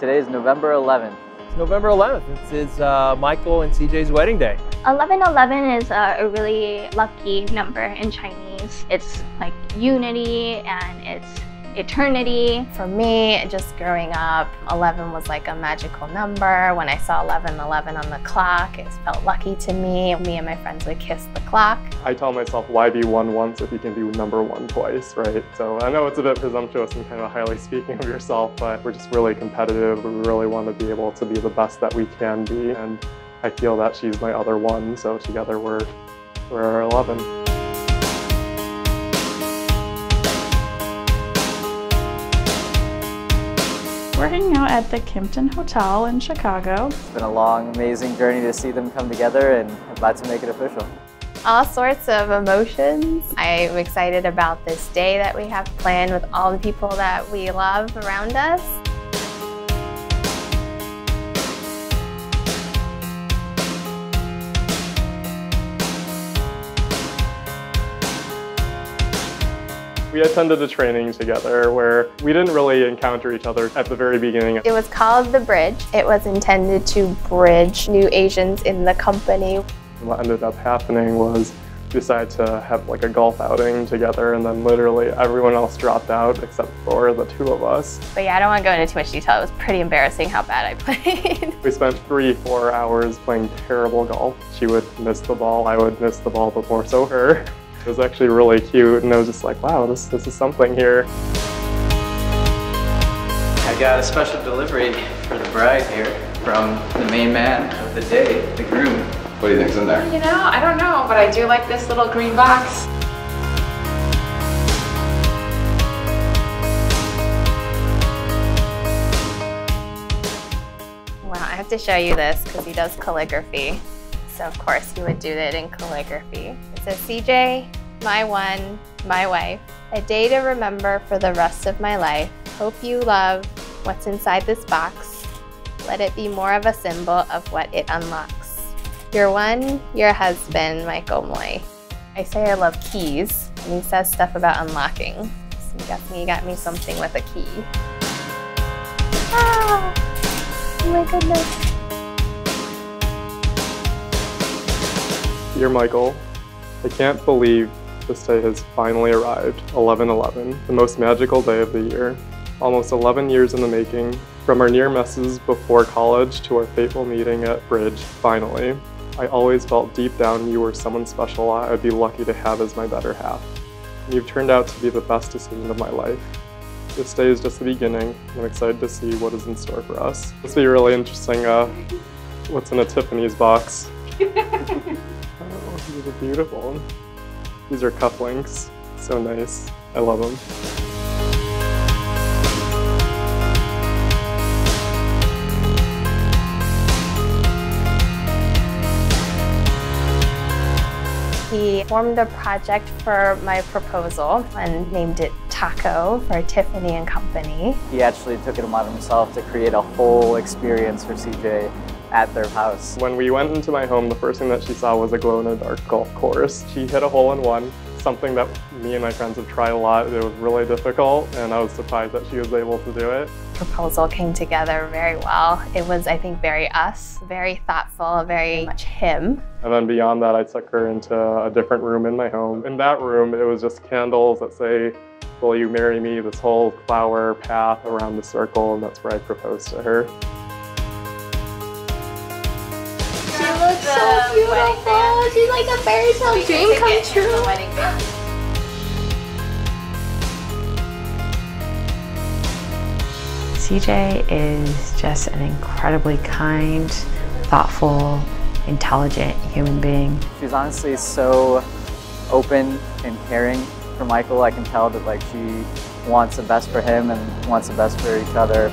Today is November 11th. It's November 11th. It's, it's uh, Michael and CJ's wedding day. 1111 is a, a really lucky number in Chinese. It's like unity and it's eternity. For me, just growing up, 11 was like a magical number. When I saw 1111 on the clock, it felt lucky to me. Me and my friends would kiss the clock. I tell myself, why be one once if you can be number one twice, right? So I know it's a bit presumptuous and kind of highly speaking of yourself, but we're just really competitive. We really want to be able to be the best that we can be. And I feel that she's my other one, so together we're, we're 11. We're hanging out at the Kimpton Hotel in Chicago. It's been a long, amazing journey to see them come together and I'm about to make it official. All sorts of emotions. I'm excited about this day that we have planned with all the people that we love around us. We attended a training together where we didn't really encounter each other at the very beginning. It was called The Bridge. It was intended to bridge new Asians in the company. What ended up happening was we decided to have like a golf outing together and then literally everyone else dropped out except for the two of us. But yeah, I don't want to go into too much detail. It was pretty embarrassing how bad I played. we spent three, four hours playing terrible golf. She would miss the ball, I would miss the ball, but more so her. It was actually really cute and I was just like, wow, this, this is something here. I got a special delivery for the bride here from the main man of the day, the groom. What do you think's in there? You know, I don't know, but I do like this little green box. Well, I have to show you this because he does calligraphy. So of course he would do it in calligraphy. It says, CJ, my one, my wife, a day to remember for the rest of my life. Hope you love what's inside this box. Let it be more of a symbol of what it unlocks. Your one, your husband, Michael Moy. I say I love keys, and he says stuff about unlocking. So I'm he got me something with a key. Ah! Oh my goodness. Dear Michael, I can't believe this day has finally arrived, 11-11, the most magical day of the year. Almost 11 years in the making, from our near misses before college to our fateful meeting at Bridge, finally. I always felt deep down you were someone special I'd be lucky to have as my better half. And you've turned out to be the best decision of my life. This day is just the beginning, and I'm excited to see what is in store for us. This will be really interesting, uh, what's in a Tiffany's box. Oh, these are beautiful. These are cufflinks. So nice. I love them. He formed a project for my proposal and named it Taco for Tiffany and Company. He actually took it upon himself to create a whole experience for CJ at their house. When we went into my home, the first thing that she saw was a glow-in-the-dark golf course. She hit a hole-in-one, something that me and my friends have tried a lot. It was really difficult, and I was surprised that she was able to do it. Proposal came together very well. It was, I think, very us, very thoughtful, very much him. And then beyond that, I took her into a different room in my home. In that room, it was just candles that say, will you marry me? This whole flower path around the circle, and that's where I proposed to her. So beautiful. She's like a fairy tale dream come true. CJ is just an incredibly kind, thoughtful, intelligent human being. She's honestly so open and caring for Michael. I can tell that like she wants the best for him and wants the best for each other.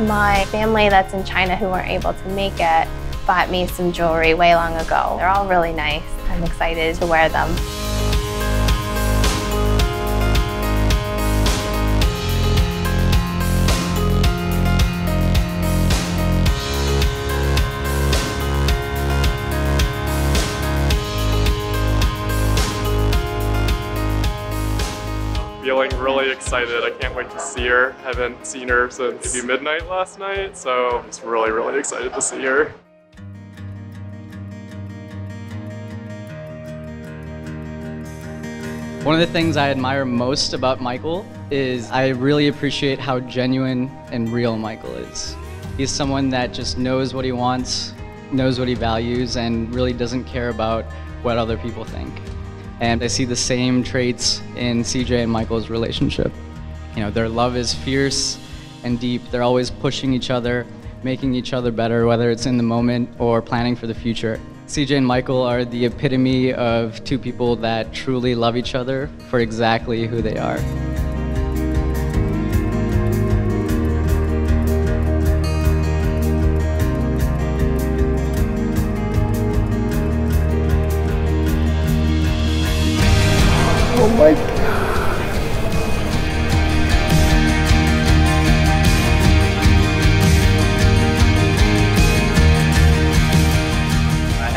My family that's in China who weren't able to make it bought me some jewelry way long ago. They're all really nice. I'm excited to wear them. Excited. I can't wait to see her. I haven't seen her since maybe midnight last night, so I'm just really, really excited to see her. One of the things I admire most about Michael is I really appreciate how genuine and real Michael is. He's someone that just knows what he wants, knows what he values, and really doesn't care about what other people think. And I see the same traits in CJ and Michael's relationship. You know, their love is fierce and deep. They're always pushing each other, making each other better, whether it's in the moment or planning for the future. CJ and Michael are the epitome of two people that truly love each other for exactly who they are.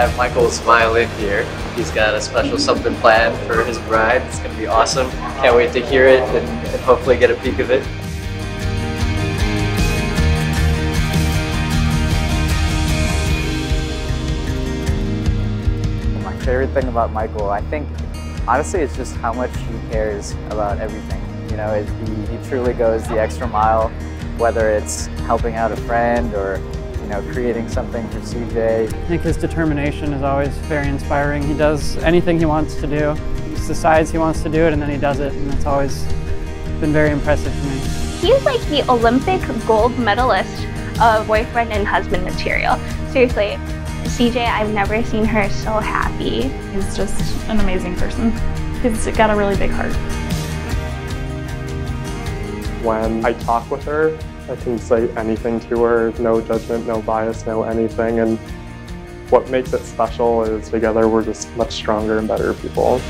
Have Michael's violin here. He's got a special something planned for his bride. It's gonna be awesome. Can't wait to hear it and, and hopefully get a peek of it. My favorite thing about Michael, I think, honestly, it's just how much he cares about everything. You know, it, he, he truly goes the extra mile, whether it's helping out a friend or, know, creating something for CJ. I think his determination is always very inspiring. He does anything he wants to do. He just decides he wants to do it and then he does it, and it's always been very impressive to me. He's like the Olympic gold medalist of boyfriend and husband material. Seriously, CJ, I've never seen her so happy. He's just an amazing person. He's got a really big heart. When I talk with her, I can say anything to her, no judgment, no bias, no anything. And what makes it special is together we're just much stronger and better people.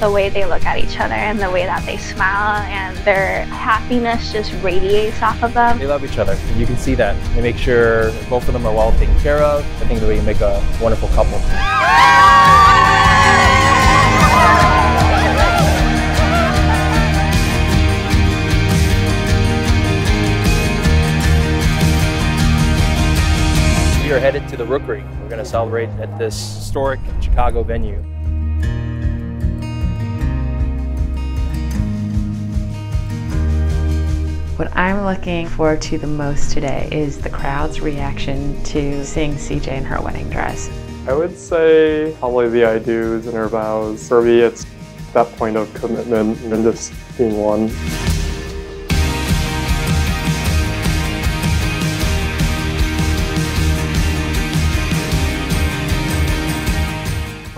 The way they look at each other and the way that they smile and their happiness just radiates off of them. They love each other. You can see that. They make sure both of them are well taken care of. I think they make a wonderful couple. We are headed to the Rookery. We're going to celebrate at this historic Chicago venue. What I'm looking forward to the most today is the crowd's reaction to seeing CJ in her wedding dress. I would say probably the I do's and her vows. For me, it's that point of commitment and just being one.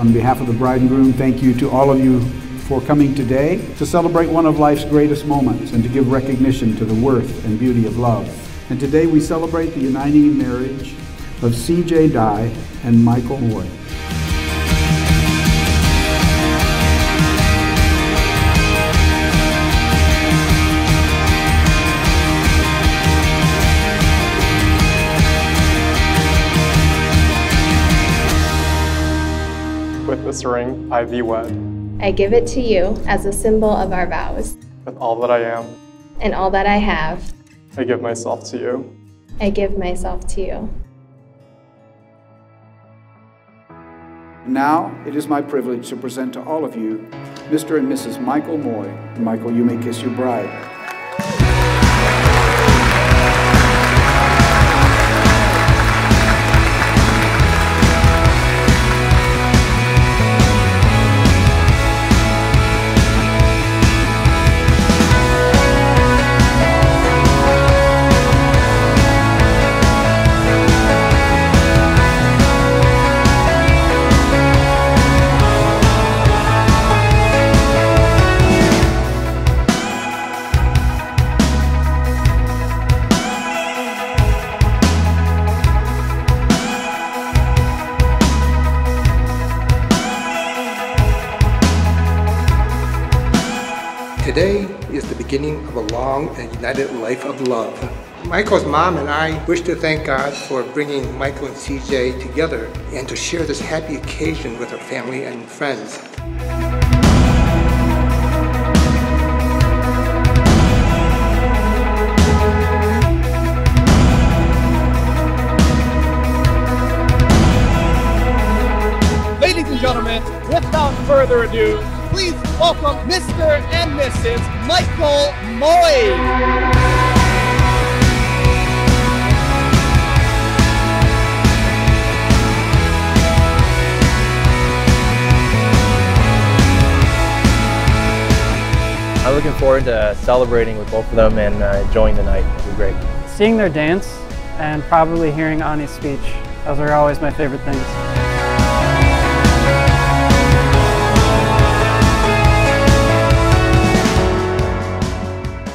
On behalf of the bride and groom, thank you to all of you for coming today to celebrate one of life's greatest moments and to give recognition to the worth and beauty of love. And today we celebrate the uniting marriage of C.J. Dye and Michael Moy. With this ring, I thee wed, I give it to you as a symbol of our vows. with all that I am, And all that I have, I give myself to you. I give myself to you. Now, it is my privilege to present to all of you Mr. and Mrs. Michael Moy. Michael, you may kiss your bride. Of a long and united life of love. Michael's mom and I wish to thank God for bringing Michael and CJ together and to share this happy occasion with our family and friends. Ladies and gentlemen, without further ado, please welcome Mr. and Mrs. Michael Moy. I'm looking forward to celebrating with both of them and uh, enjoying the night. It'll be great. Seeing their dance and probably hearing Ani's speech. Those are always my favorite things.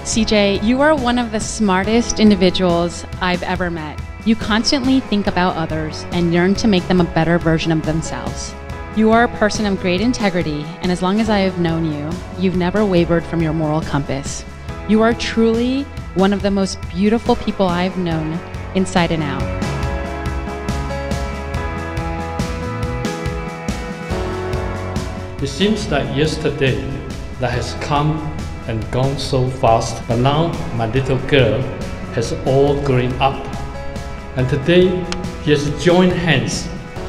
CJ, you are one of the smartest individuals I've ever met. You constantly think about others and yearn to make them a better version of themselves. You are a person of great integrity, and as long as I have known you, you've never wavered from your moral compass. You are truly one of the most beautiful people I've known inside and out. It seems like yesterday that has come and gone so fast, but now my little girl has all grown up. And today he has joined hands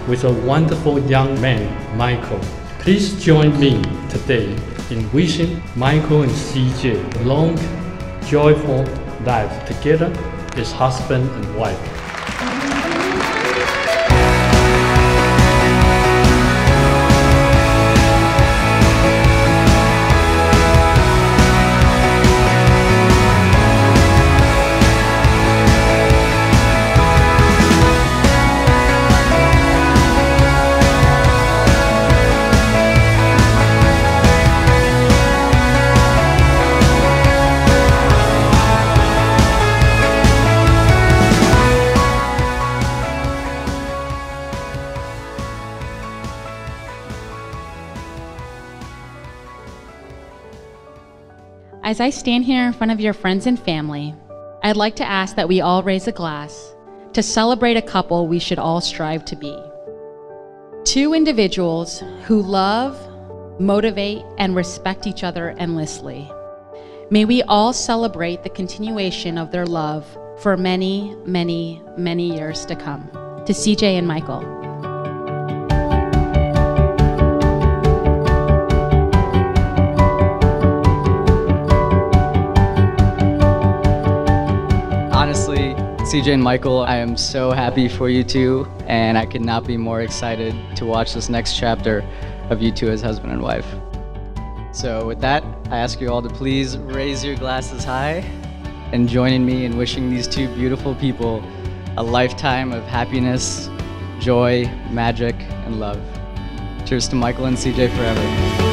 with a wonderful young man, Michael. Please join me today in wishing Michael and CJ a long, joyful life together as husband and wife. As I stand here in front of your friends and family, I'd like to ask that we all raise a glass to celebrate a couple we should all strive to be. Two individuals who love, motivate, and respect each other endlessly. May we all celebrate the continuation of their love for many, many, many years to come. To CJ and Michael. CJ and Michael, I am so happy for you two, and I could not be more excited to watch this next chapter of you two as husband and wife. So, with that, I ask you all to please raise your glasses high and join me in wishing these two beautiful people a lifetime of happiness, joy, magic, and love. Cheers to Michael and CJ forever.